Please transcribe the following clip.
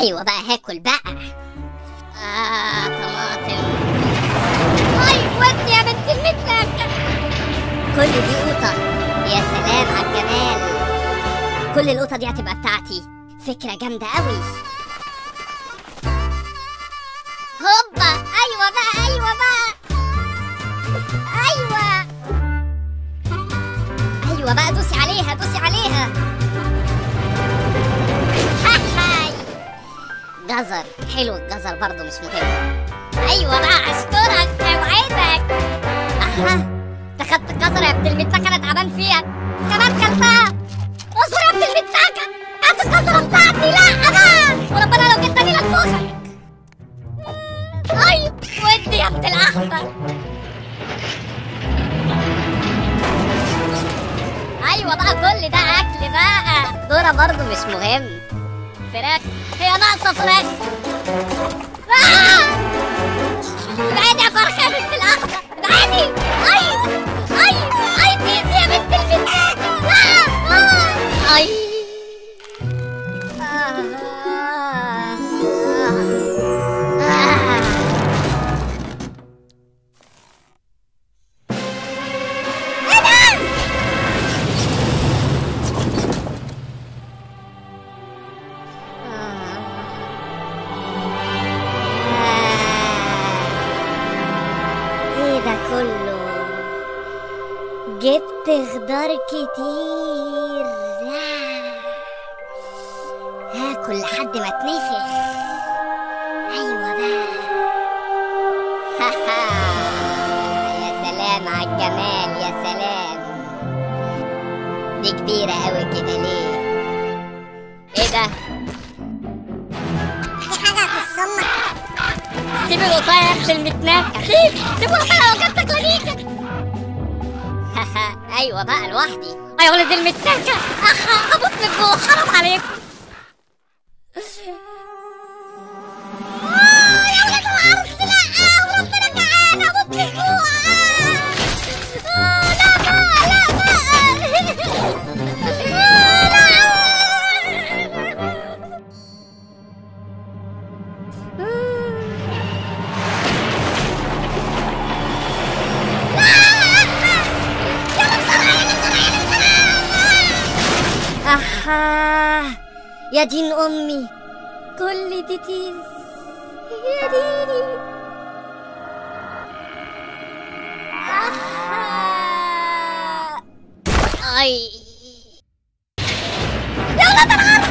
أيوه بقى هاكل بقى. آه طماطم. أيوه ابني يا بنت المثلك كل دي قوطه يا سلام على الجمال. كل القطط دي هتبقى بتاعتي. فكرة جامدة قوي أيوه بقى دوسي عليها دوسي عليها. هاي جزر. حلو الجزر برضو مش مهم. أيوه بقى اشكرك اوعدك أها. أنت خدت الجزر يا ابن المتاكه أنا تعبان فيها. كمان كلتها. اصبر يا ابن المتاكه هات الجزره بتاعتي لا. بقى كل ده أكل بقى. ذره برضو مش مهم. فراخ. هي ناقصة فراخ. آه! جبت خضار كتير. هاكل لحد ما اتنفخ أيوه بقى. يا سلام على الجمال يا سلام. دي كبيرة قوي كده ليه؟ إيه ده؟ في حاجة هتصمت سيب القطاية يا ابن سيب القطاية أيوه بقى لوحدي. يا ولد المتناكة اخ هموت من جوه حرام عليكم يا دين أمي. كل دي يا ديني. أي. يا ولد العم